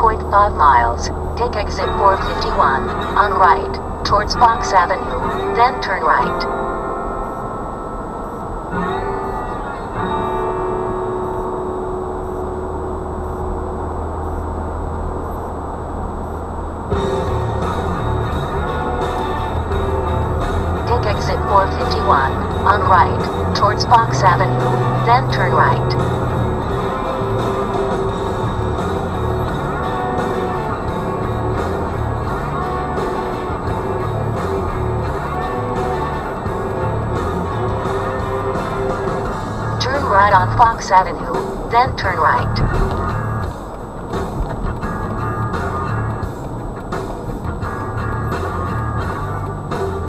5 miles, take exit 451, on right, towards Fox Avenue, then turn right. Take exit 451, on right, towards Fox Avenue, then turn right. Turn right on Fox Avenue, then turn right.